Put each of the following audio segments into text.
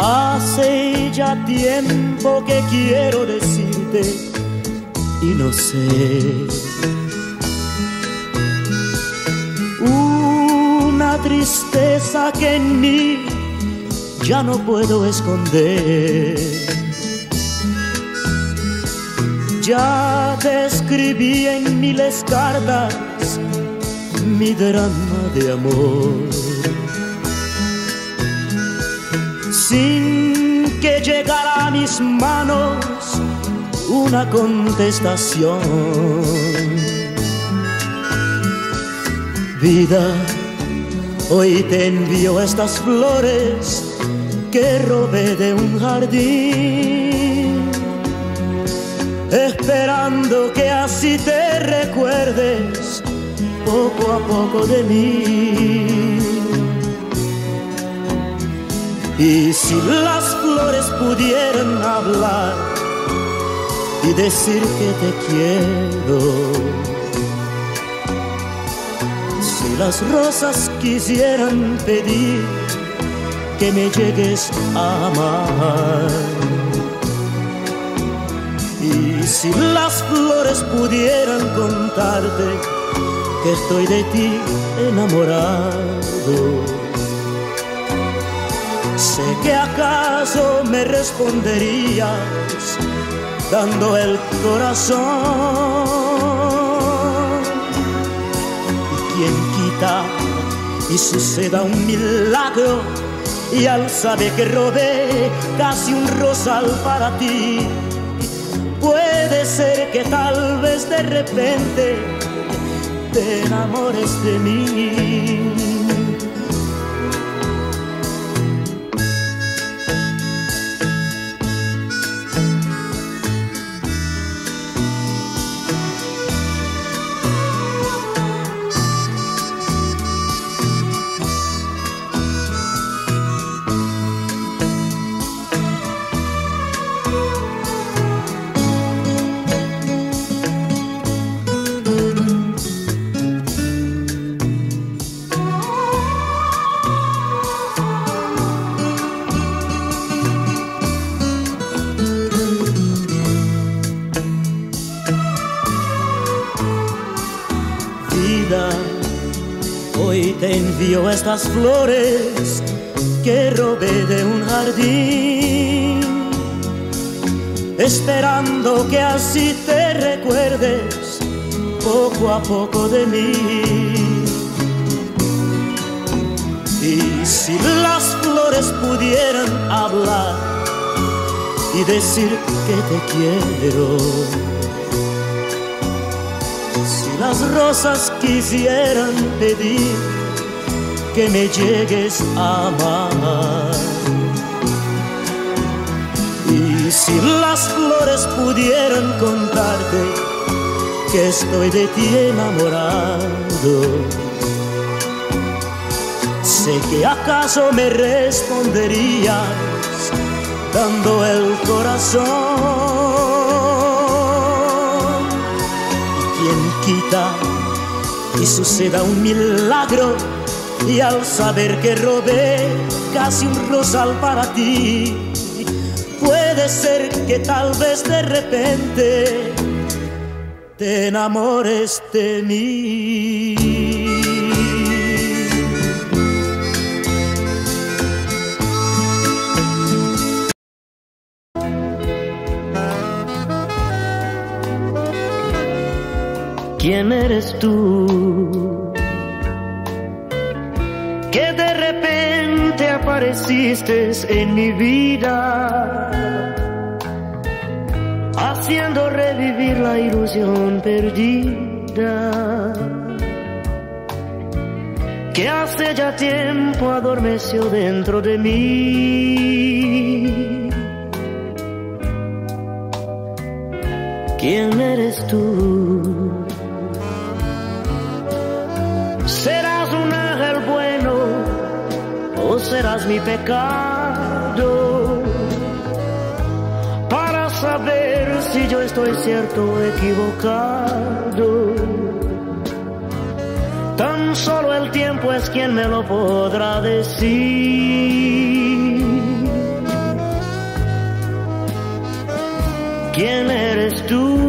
Hace ya tiempo que quiero decirte y no sé. Una tristeza que en mí ya no puedo esconder. Ya te escribí en miles cartas mi drama de amor. Sin que llegara a mis manos una contestación. Vida, hoy te envío estas flores que robé de un jardín, esperando que así te recuerdes poco a poco de mí. Y si las flores pudieran hablar y decir que te quiero, si las rosas quisieran pedir que me llegues a amar, y si las flores pudieran contarte que estoy de ti enamorado, Sé que acaso me responderías dando el corazón. Y quien quita y suceda un milagro y al saber que robé casi un rosal para ti, puede ser que tal vez de repente te enamores de mí. Flores que robé de un jardín, esperando que así te recuerdes poco a poco de mí. Y si las flores pudieran hablar y decir que te quiero, las rosas quisieran pedir que me llegues a amar. Y si las flores pudieran contarte que estoy de ti enamorado, sé que acaso me responderías dando el corazón y suceda un milagro y al saber que robé casi un rosal para ti, puede ser que tal vez de repente te enamores de mí. ¿Quién eres tú? Apareciste en mi vida, haciendo revivir la ilusión perdida. Que hace ya tiempo adormeció dentro de mí. ¿Quién eres tú? ¿Serás serás mi pecado para saber si yo estoy cierto o equivocado. Tan solo el tiempo es quien me lo podrá decir. ¿Quién eres tú?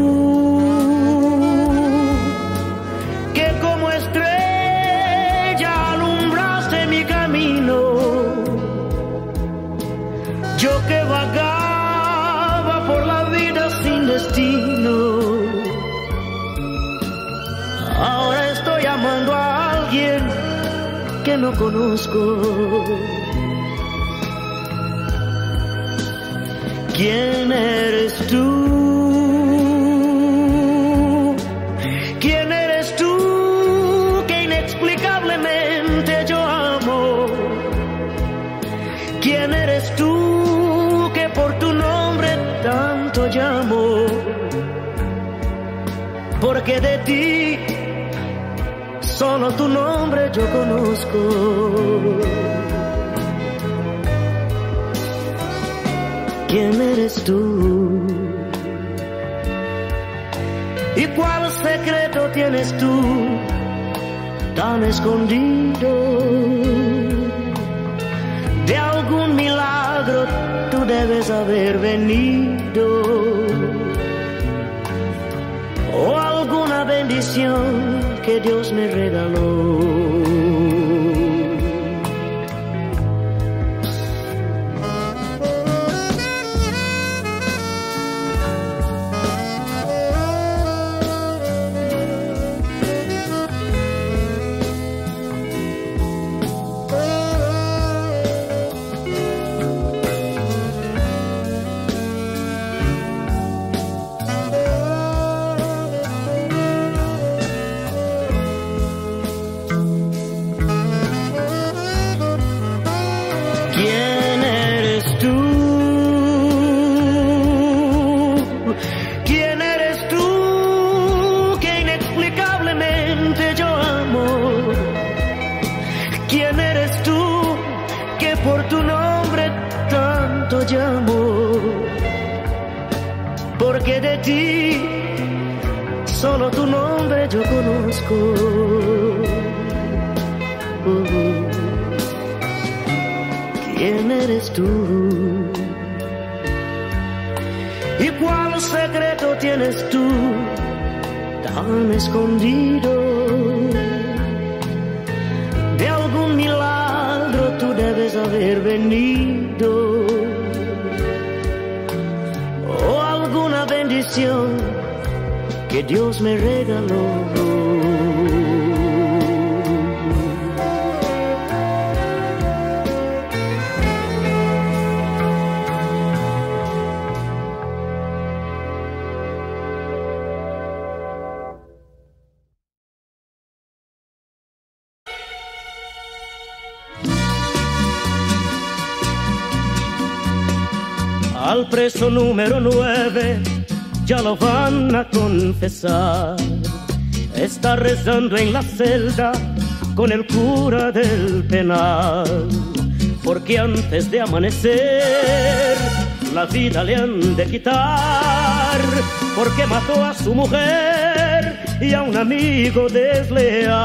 No conozco. ¿Quién eres tú? ¿Quién eres tú que inexplicablemente yo amo? ¿Quién eres tú que por tu nombre tanto llamo? Porque de ti solo tu nombre yo conozco. ¿Quién eres tú? ¿Y cuál secreto tienes tú tan escondido? De algún milagro tú debes haber venido. O alguna bendición que Dios me regaló. ¿Quién eres tú? ¿Y cuál secreto tienes tú tan escondido? De algún milagro tú debes haber venido. O alguna bendición que Dios me regaló. Preso número nueve ya lo van a confesar. Está rezando en la celda con el cura del penal. Porque antes de amanecer la vida le han de quitar. Porque mató a su mujer y a un amigo desleal.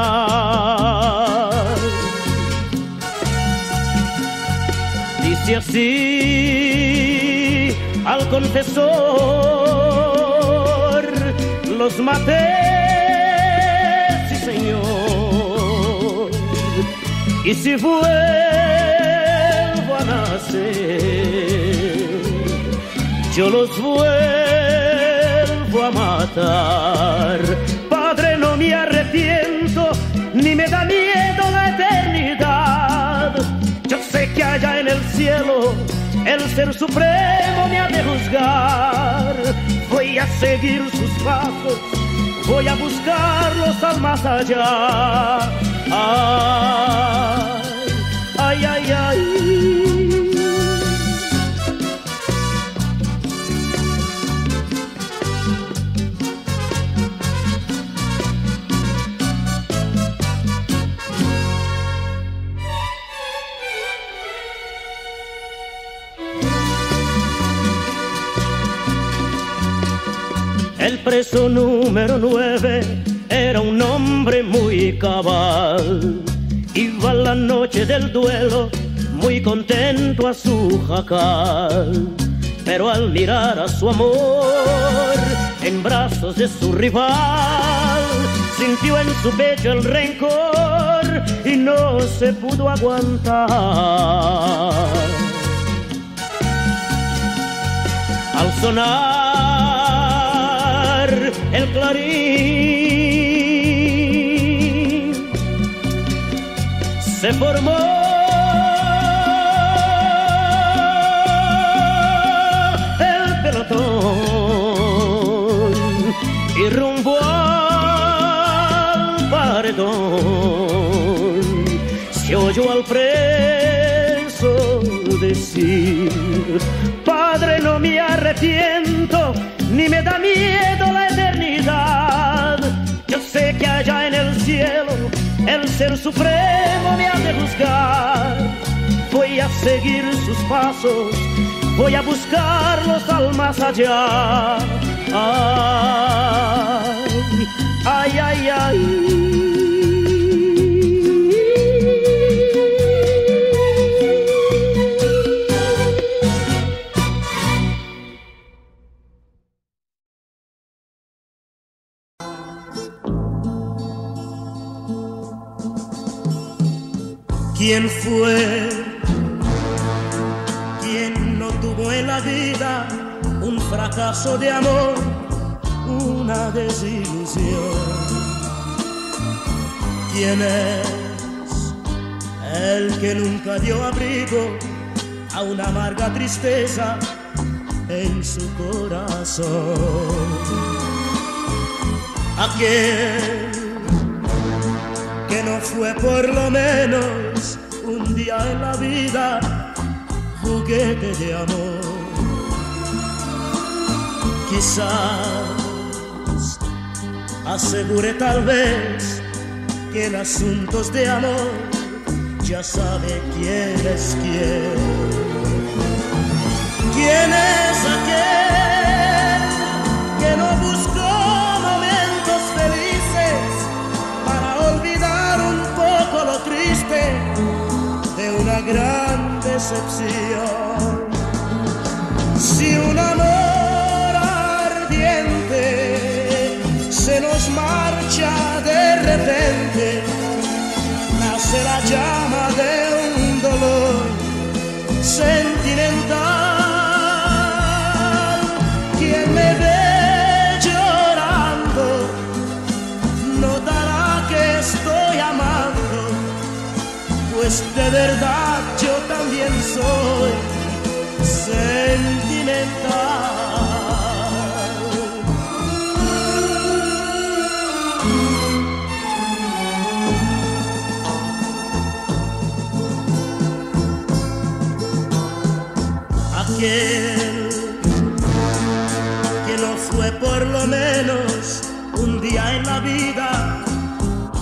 Dice así al confesor, los maté, sí señor, y si vuelvo a nacer, yo los vuelvo a matar. Padre, no me arrepiento, ni me da miedo la eternidad. Yo sé que allá en el cielo el ser supremo me ha de juzgar. Voy a seguir sus pasos, voy a buscarlos al más allá. Ay, ay, ay, ay. Preso número nueve era un hombre muy cabal. Iba la noche del duelo muy contento a su jacal. pero al mirar a su amor en brazos de su rival, sintió en su pecho el rencor y no se pudo aguantar. Al sonar el clarín, se formó y rumbo al paredón se oyó al preso decir, Padre no me arrepiento, ni me da miedo la sé que allá en el cielo el ser supremo me ha de juzgar. Voy a seguir sus pasos voy a buscarlos al más allá. Ay, ay, ay, ay. De amor, una desilusión. ¿Quién es el que nunca dio abrigo a una amarga tristeza en su corazón? Aquel que no fue por lo menos un día en la vida juguete de amor quizás asegure tal vez que en asuntos de amor ya sabe quién es quién. ¿Quién es aquel que no buscó momentos felices para olvidar un poco lo triste de una gran decepción? Si un amor marcha de repente, nace la llama de un dolor sentimental. Quien me ve llorando notará que estoy amando, pues de verdad yo también soy sentimental. En la vida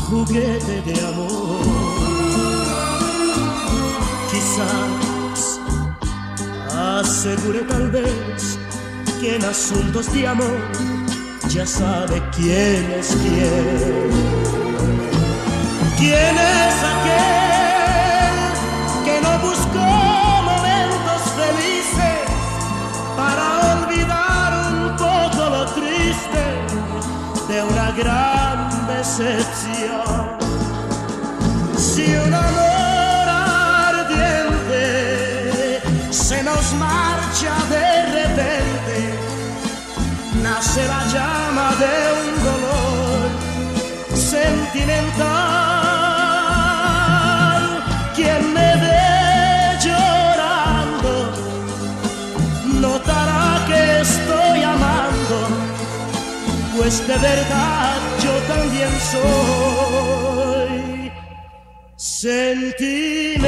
juguete de amor. Quizás asegure tal vez que en asuntos de amor ya sabe quién es quién. ¿Quién es aquel Si un amor ardiente se nos marcha de repente, nace la llama de un dolor sentimental. Quien me ve pues de verdad también soy sentimental.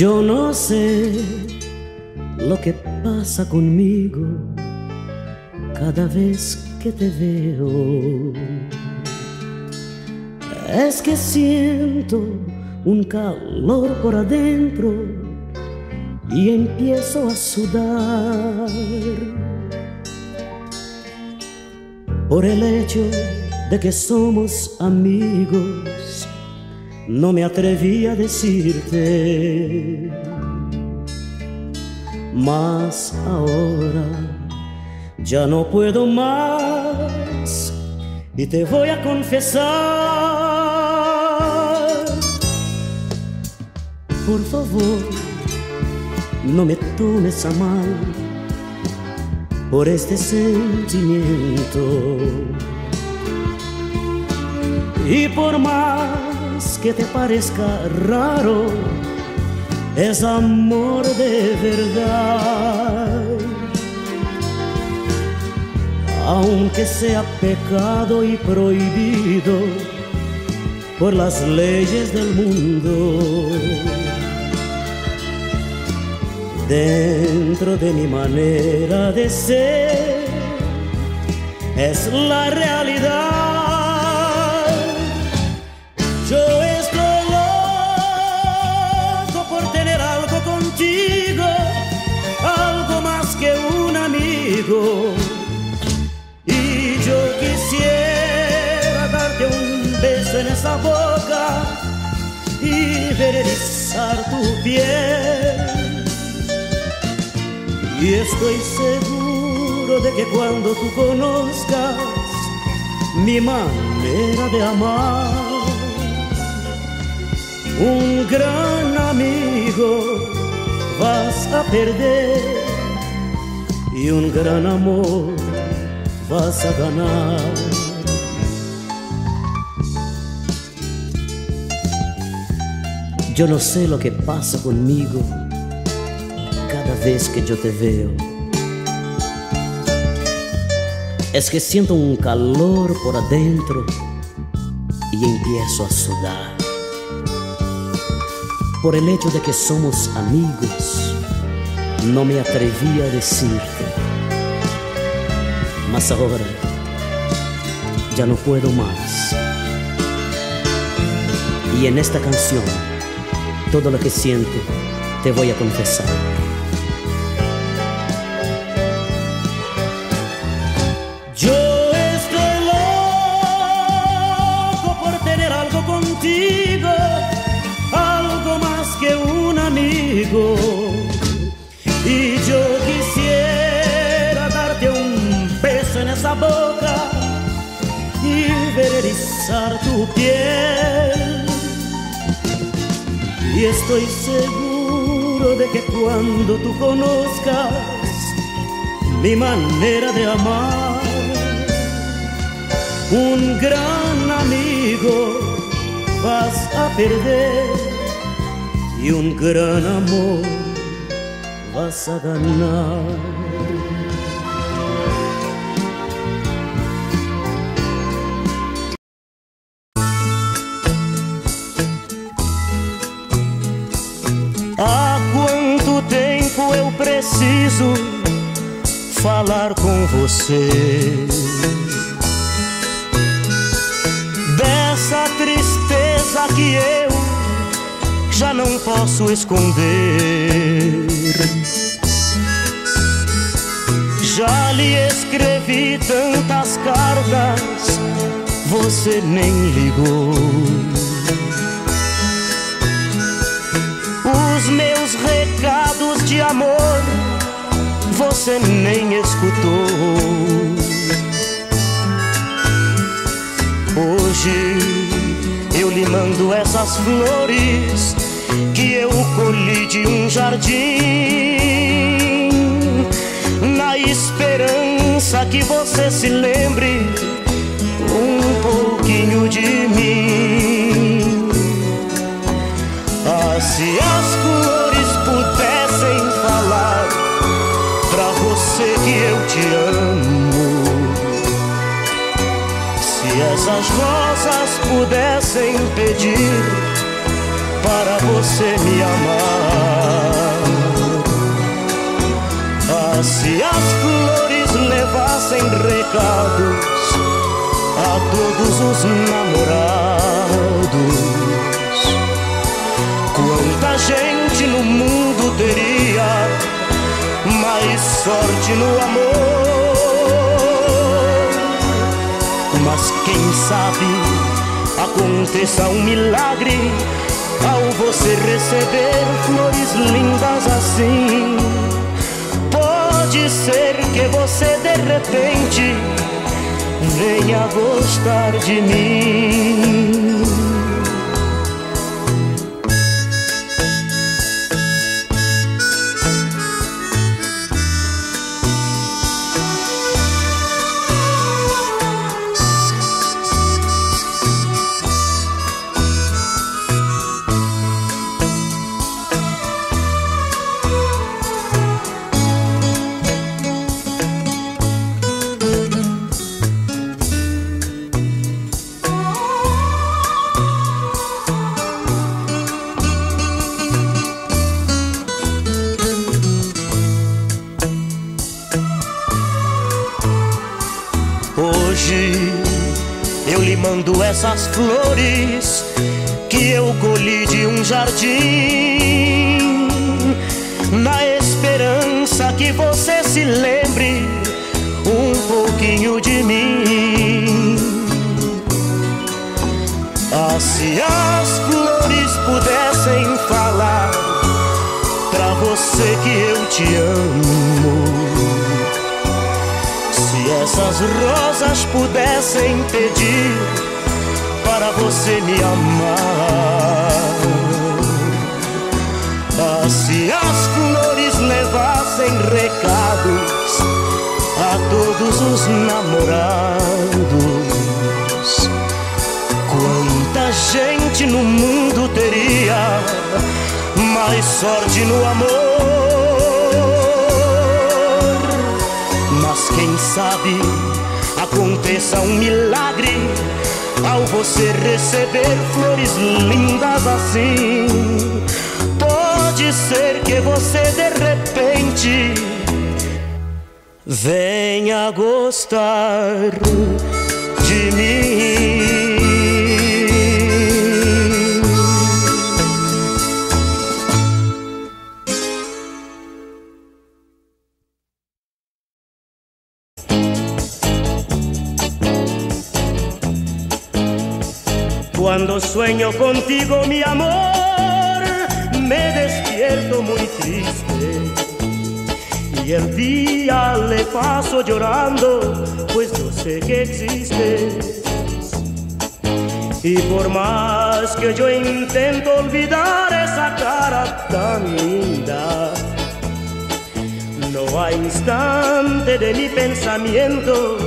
Yo no sé lo que pasa conmigo cada vez que te veo. Es que siento un calor por adentro y empiezo a sudar por el hecho de que somos amigos. No me atreví a decirte, mas ahora ya no puedo más y te voy a confesar. Por favor, no me tomes a mal por este sentimiento. Y por más que te parezca raro, es amor de verdad. Aunque sea pecado y prohibido por las leyes del mundo dentro de mi manera de ser es la realidad. Ver tu piel y estoy seguro de que cuando tú conozcas mi manera de amar, un gran amigo vas a perder y un gran amor vas a ganar. Yo no sé lo que pasa conmigo vez que yo te veo. Es que siento un calor por adentro y empiezo a sudar. Por el hecho de que somos amigos, no me atreví a decirte. Mas ahora ya no puedo más. Y en esta canción, todo lo que siento, te voy a confesar. Y estoy seguro de que cuando tú conozcas mi manera de amar, un gran amigo vas a perder y un gran amor vas a ganar. Você? Dessa tristeza que eu já não posso esconder. Já lhe escrevi tantas cartas, você nem ligou. Os meus recados de amor, você nem escutou. Hoje eu lhe mando essas flores que eu colhi de um jardim, na esperança que você se lembre um pouquinho de mim. Ah, se as flores te amo. Se essas rosas pudessem pedir para você me amar. se as flores levassem recados a todos os namorados, quanta gente no mundo teria mais sorte no amor. Mas quem sabe aconteça um milagre ao você receber flores lindas assim. Pode ser que você de repente venha gostar de mim. Essas flores que eu colhi de um jardim, na esperança que você se lembre um pouquinho de mim. Ah, se as flores pudessem falar pra você que eu te amo. Se essas rosas pudessem pedir para você me amar. Ah, se as flores levassem recados a todos os namorados, quanta gente no mundo teria mais sorte no amor. Mas quem sabe aconteça um milagre ao você receber flores lindas assim. Pode ser que você de repente venha gostar de mim. Sueño contigo, mi amor, me despierto muy triste. Y el día le paso llorando, pues yo sé que existes. Y por más que yo intento olvidar esa cara tan linda, no hay instante de mi pensamiento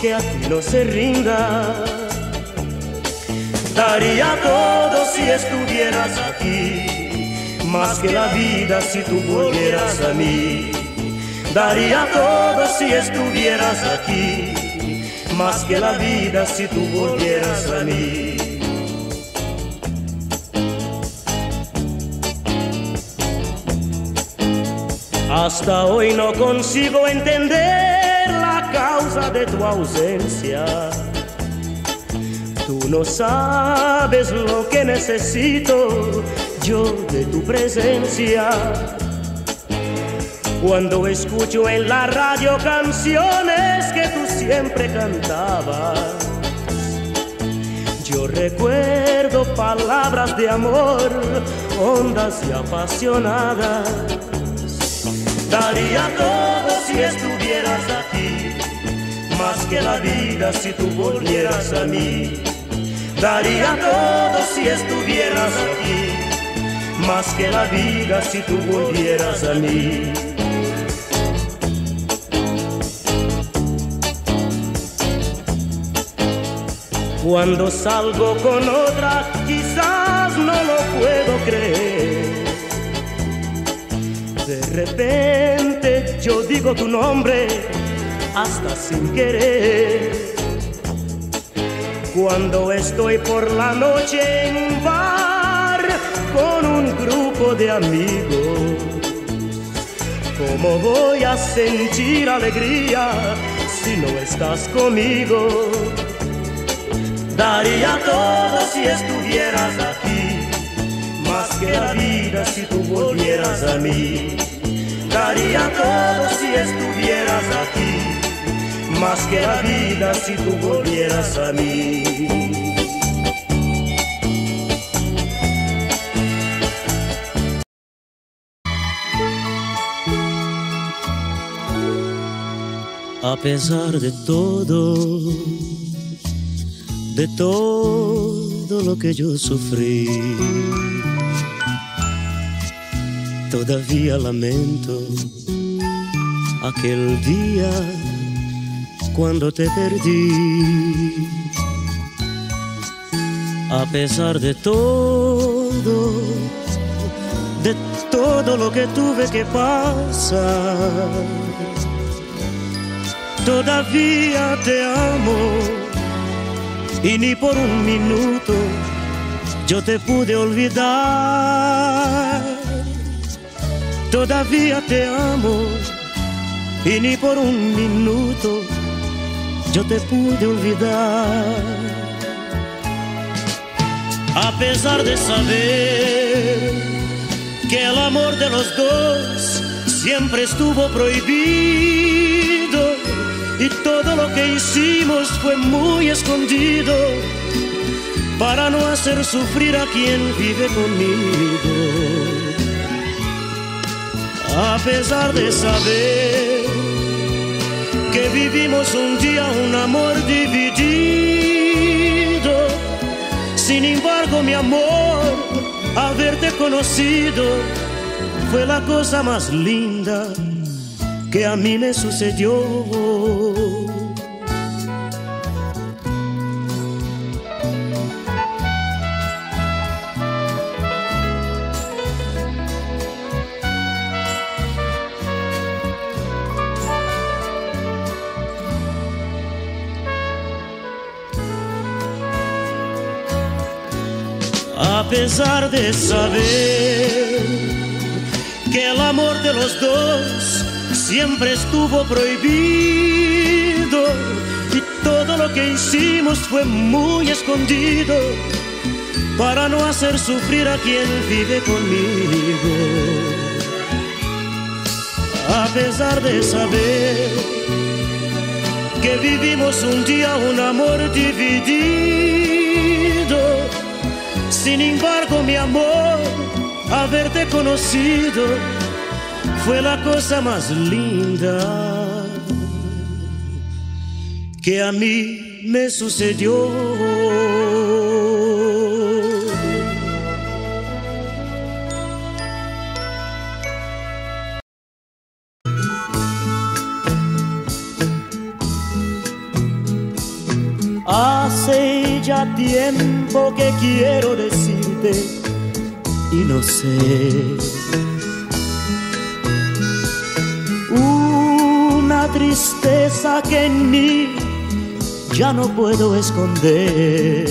que a ti no se rinda. Daría todo si estuvieras aquí, más que la vida si tú volvieras a mí. Daría todo si estuvieras aquí, más que la vida si tú volvieras a mí. Hasta hoy no consigo entender la causa de tu ausencia Tú no sabes lo que necesito yo de tu presencia. Cuando escucho en la radio canciones que tú siempre cantabas, yo recuerdo palabras de amor, hondas y apasionadas. Daría todo si estuvieras aquí, más que la vida si tú volvieras a mí. Daría todo si estuvieras aquí, más que la vida si tú volvieras a mí. Cuando salgo con otra, quizás no lo puedo creer. De repente yo digo tu nombre hasta sin querer cuando estoy por la noche en un bar con un grupo de amigos. ¿Cómo voy a sentir alegría si no estás conmigo? Daría todo si estuvieras aquí, más que la vida si tú volvieras a mí. Daría todo si estuvieras aquí, más que la vida si tú volvieras a mí. A pesar de todo, de todo lo que yo sufrí, todavía lamento aquel día cuando te perdí. A pesar de todo, de todo lo que tuve que pasar todavía te amo y ni por un minuto yo te pude olvidar. Todavía te amo y ni por un minuto yo te pude olvidar. A pesar de saber que el amor de los dos siempre estuvo prohibido y todo lo que hicimos fue muy escondido para no hacer sufrir a quien vive conmigo. A pesar de saber vivimos un día un amor dividido, sin embargo mi amor, haberte conocido fue la cosa más linda que a mí me sucedió. Pesar de saber que el amor de los dos siempre estuvo prohibido y todo lo que hicimos fue muy escondido para no hacer sufrir a quien vive conmigo. A pesar de saber que vivimos un día un amor dividido, sin embargo mi amor, haberte conocido, fue la cosa más linda que a mí me sucedió. Hace ya tiempo que quiero decirte y no sé tristeza que en mí ya no puedo esconder.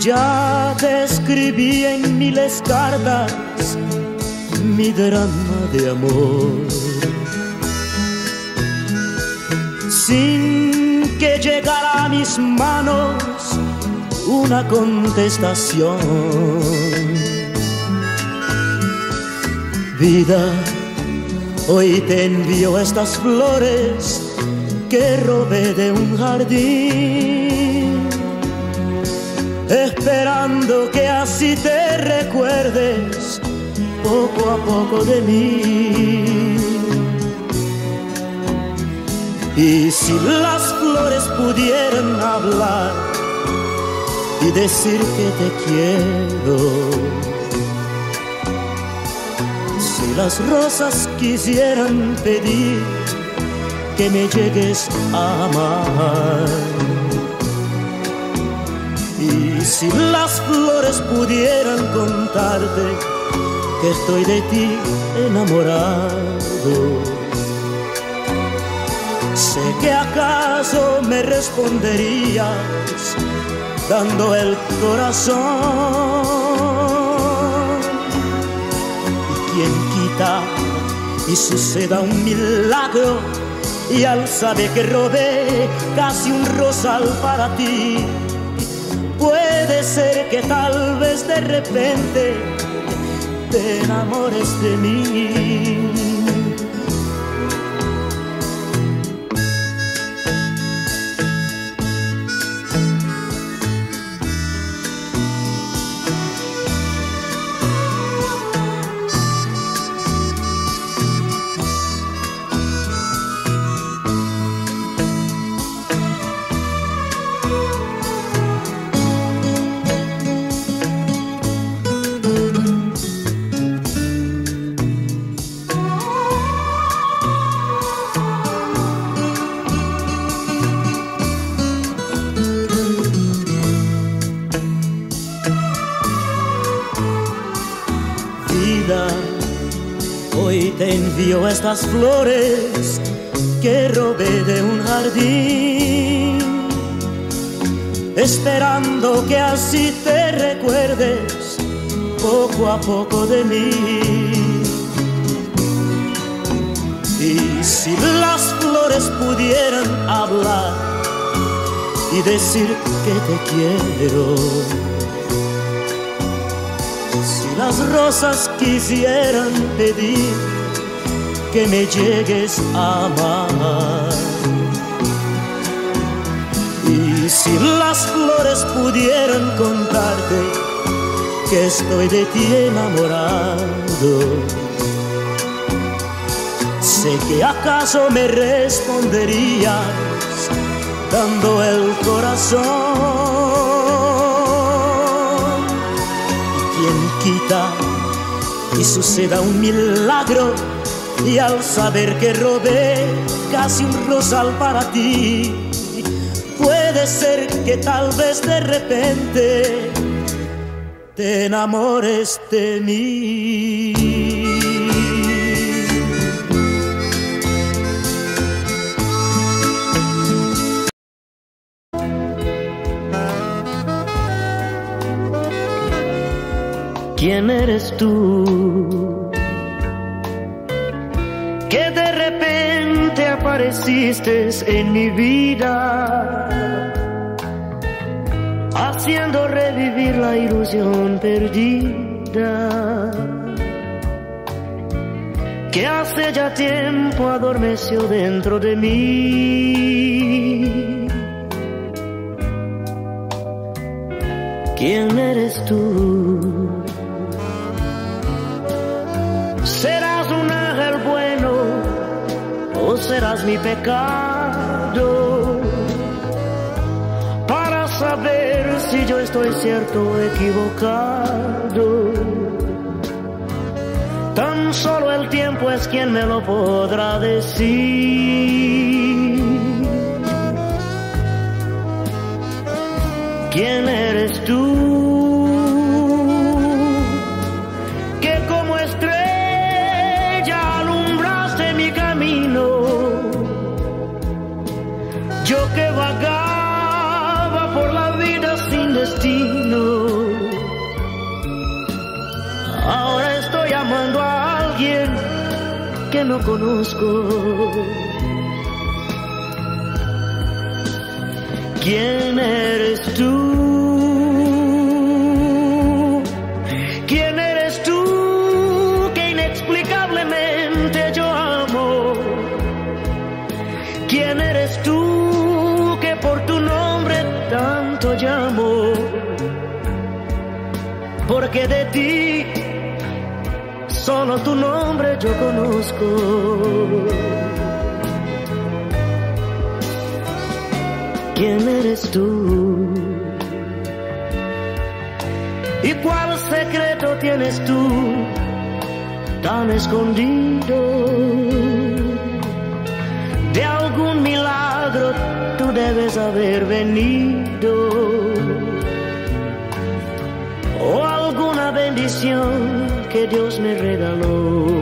Ya te escribí en miles cartas mi drama de amor. Sin que llegara a mis manos una contestación. Vida, Hoy te envío estas flores que robé de un jardín, esperando que así te recuerdes poco a poco de mí. Y si las flores pudieran hablar y decir que te quiero, las rosas quisieran pedir que me llegues a amar. Y si las flores pudieran contarte que estoy de ti enamorado, sé que acaso me responderías dando el corazón. Quien quita y suceda un milagro y al saber que robé casi un rosal para ti puede ser que tal vez de repente te enamores de mí flores que robé de un jardín, esperando que así te recuerdes poco a poco de mí. Y si las flores pudieran hablar y decir que te quiero, si las rosas quisieran pedir que me llegues a amar. Y si las flores pudieran contarte que estoy de ti enamorado, sé que acaso me responderías dando el corazón. Y quien quita y suceda un milagro y al saber que robé casi un rosal para ti, puede ser que tal vez de repente te enamores de mí. ¿Quién eres tú? Apareciste en mi vida, haciendo revivir la ilusión perdida, que hace ya tiempo adormeció dentro de mí. ¿Quién eres tú? Mi pecado para saber si yo estoy cierto o equivocado. Tan solo el tiempo es quien me lo podrá decir. ¿Quién eres tú? No conozco. ¿Quién eres tú? ¿Quién eres tú que inexplicablemente yo amo? ¿Quién eres tú que por tu nombre tanto llamo? Porque de ti solo tu nombre yo conozco. ¿Quién eres tú? ¿Y cuál secreto tienes tú tan escondido? De algún milagro tú debes haber venido. O alguna bendición que Dios me regaló.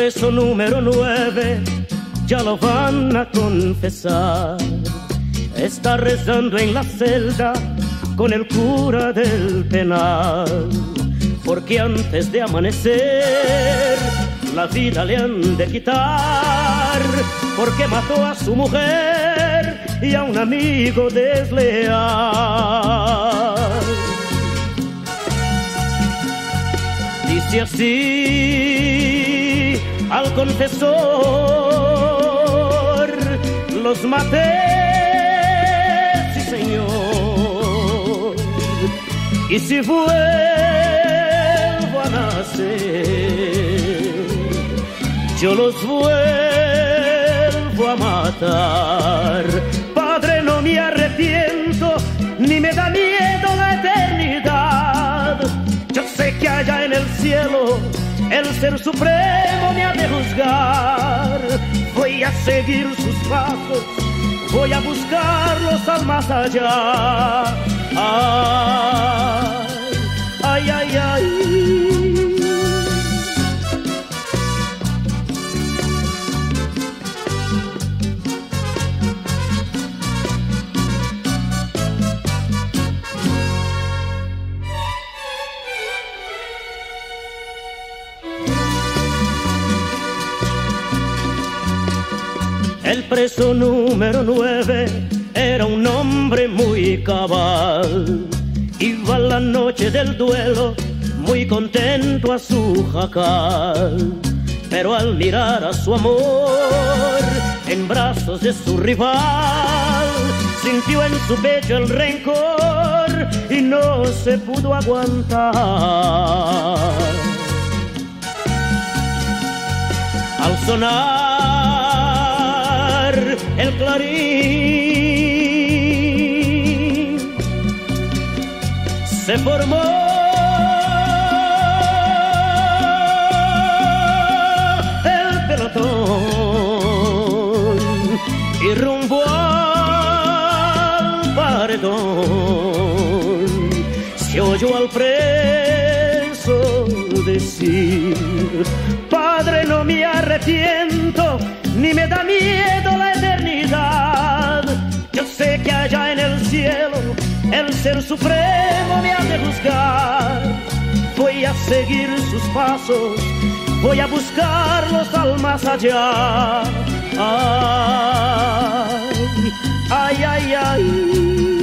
Preso número nueve ya lo van a confesar. Está rezando en la celda con el cura del penal. Porque antes de amanecer la vida le han de quitar. Porque mató a su mujer y a un amigo desleal. Dice así al confesor, los maté, sí señor, y si vuelvo a nacer, yo los vuelvo a matar. Padre, no me arrepiento, ni me da miedo la eternidad. Yo sé que allá en el cielo el ser supremo me ha de juzgar. Voy a seguir sus pasos, voy a buscarlos al más allá. Ay, ay, ay, ay. Preso número nueve era un hombre muy cabal. Iba la noche del duelo muy contento a su jacal. Pero al mirar a su amor en brazos de su rival, sintió en su pecho el rencor y no se pudo aguantar. Al sonar el clarín se formó el pelotón y rumbo al paredón se oyó al preso decir Padre no me arrepiento ni me da miedo la. Yo sé que allá en el cielo el ser supremo me ha de juzgar. Voy a seguir sus pasos, voy a buscarlos al más allá. Ay, ay, ay.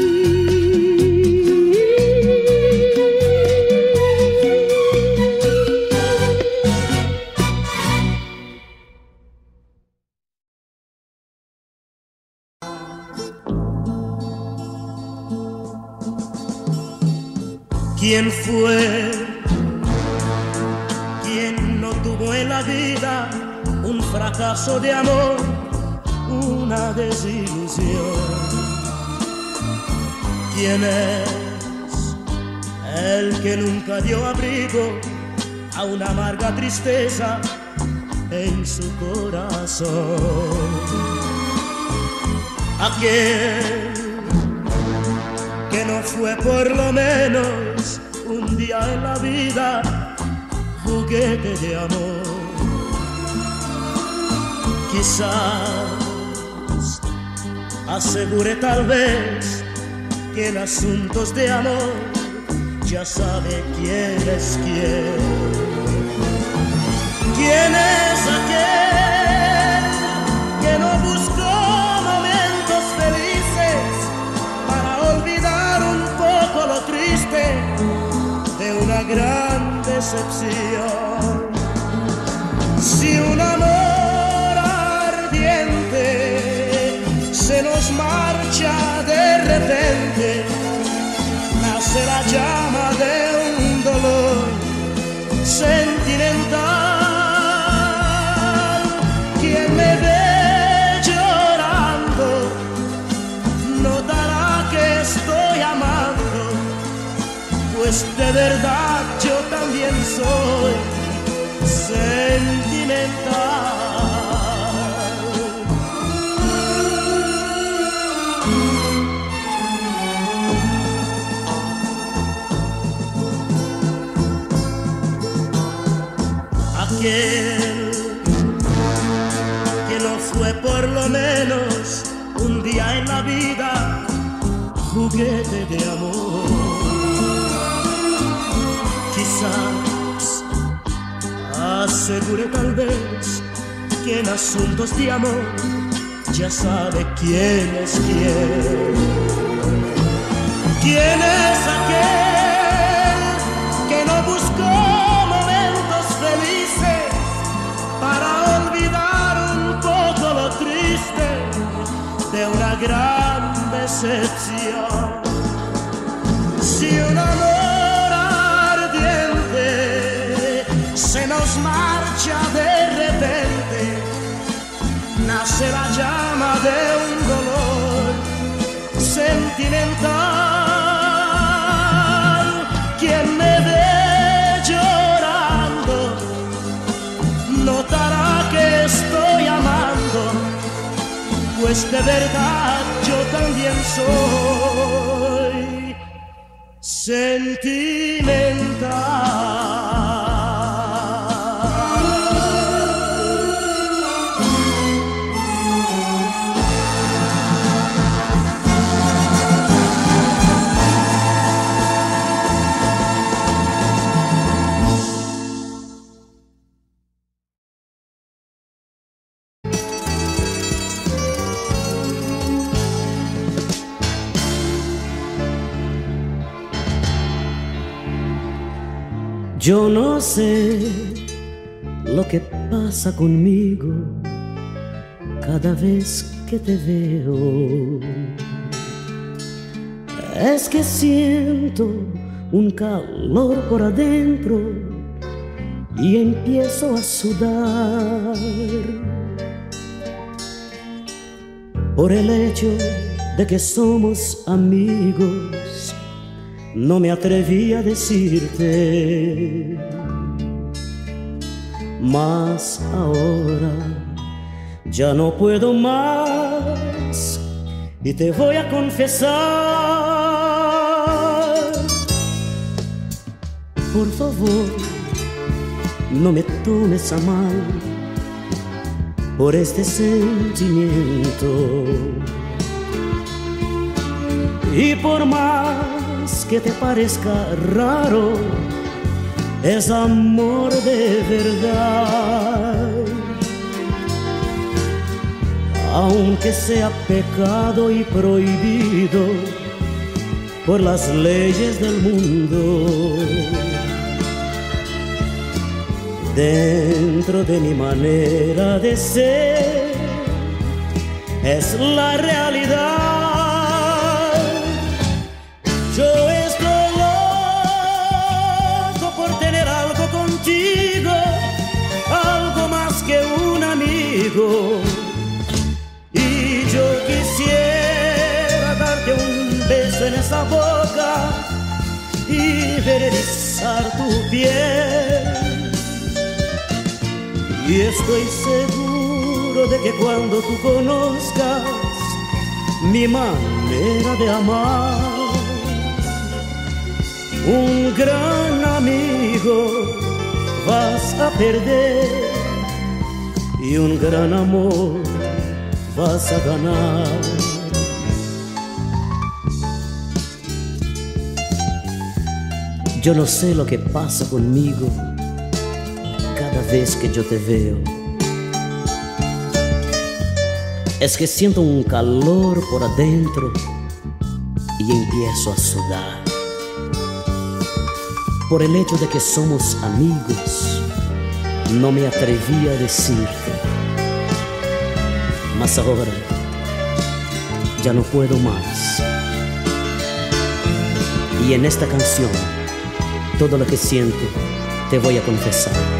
De amor, una desilusión? ¿Quién es el que nunca dio abrigo a una amarga tristeza en su corazón? Aquel que no fue por lo menos un día en la vida juguete de amor quizás asegure tal vez que en asuntos de amor ya sabe quién es quién. ¿Quién es aquel que no buscó momentos felices para olvidar un poco lo triste de una gran decepción? Si un amor nos marcha de repente, nace la llama de un dolor sentimental. Quien me ve llorando notará que estoy amando, pues de verdad yo también soy sentimental. Aquel que no fue por lo menos un día en la vida juguete de amor. Quizás asegure tal vez que en asuntos de amor ya sabe quién es quién. ¿Quién es aquel Si un amor ardiente se nos marcha de repente, nace la llama de un dolor sentimental. Quien me ve llorando notará que estoy amando, pues de verdad también soy sentimental. Yo no sé lo que pasa conmigo cada vez que te veo. Es que siento un calor por adentro y empiezo a sudar por el hecho de que somos amigos no me atreví a decirte. Mas ahora ya no puedo más y te voy a confesar. Por favor, no me tomes a mal por este sentimiento. Y por más que te parezca raro, es amor de verdad. Aunque sea pecado y prohibido por las leyes del mundo, dentro de mi manera de ser, es la realidad. Ver tu piel. Y estoy seguro de que cuando tú conozcas mi manera de amar, un gran amigo vas a perder y un gran amor vas a ganar. Yo no sé lo que pasa conmigo cada vez que yo te veo. Es que siento un calor por adentro y empiezo a sudar. por el hecho de que somos amigos, no me atreví a decirte. Mas ahora ya no puedo más. Y en esta canción, todo lo que siento, te voy a confesar.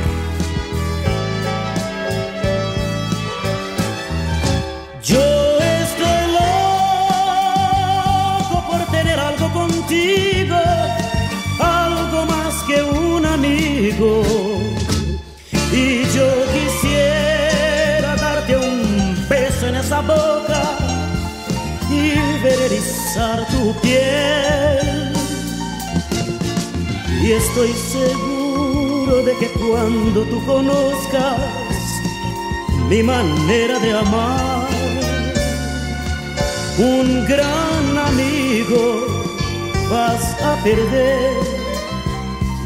Y estoy seguro de que cuando tú conozcas mi manera de amar, un gran amigo vas a perder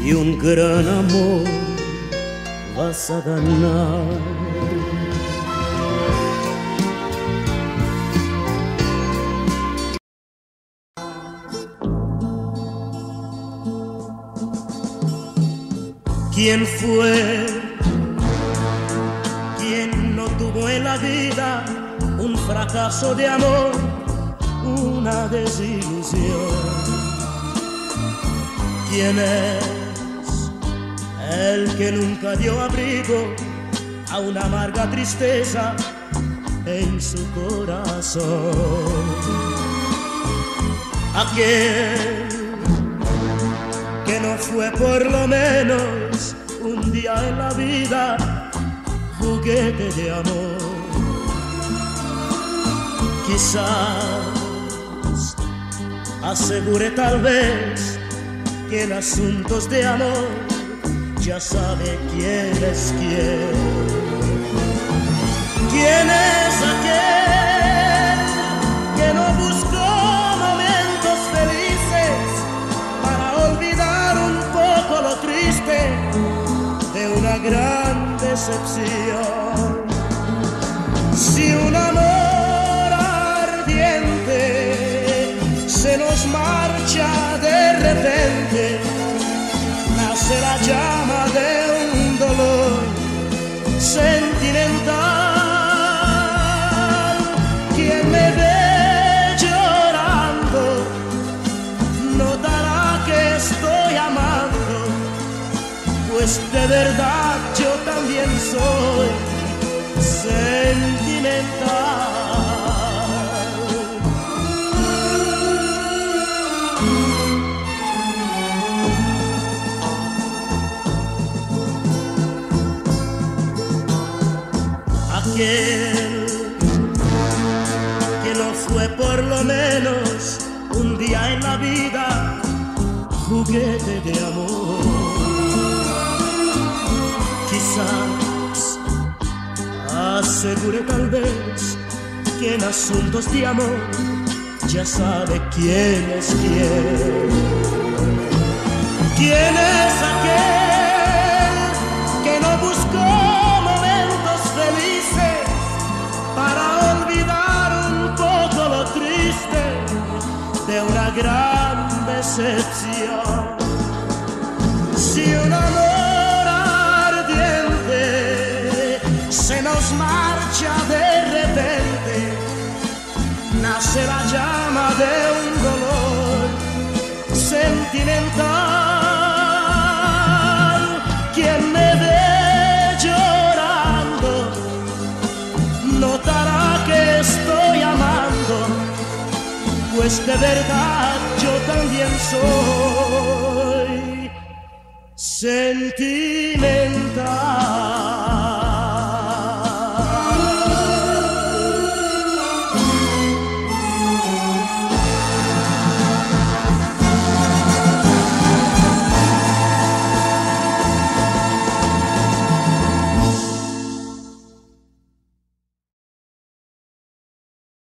y un gran amor vas a ganar. ¿Quién fue quien no tuvo en la vida un fracaso de amor, una desilusión? ¿Quién es el que nunca dio abrigo a una amarga tristeza en su corazón? Aquel que no fue por lo menos un día en la vida juguete de amor. Quizás asegure tal vez que en asuntos de amor ya sabe quién es quién. ¿Quién es aquel gran decepción? Si un amor ardiente se nos marcha de repente, nace la llama de un dolor sentimental. Pues de verdad yo también soy sentimental. aquel que no fue por lo menos un día en la vida juguete de amor. Asegure tal vez que en asuntos de amor ya sabe quién es quién. ¿Quién es aquel que no buscó momentos felices para olvidar un poco lo triste de una gran decepción? De un dolor sentimental. Quien me ve llorando notará que estoy amando, pues de verdad yo también soy sentimental.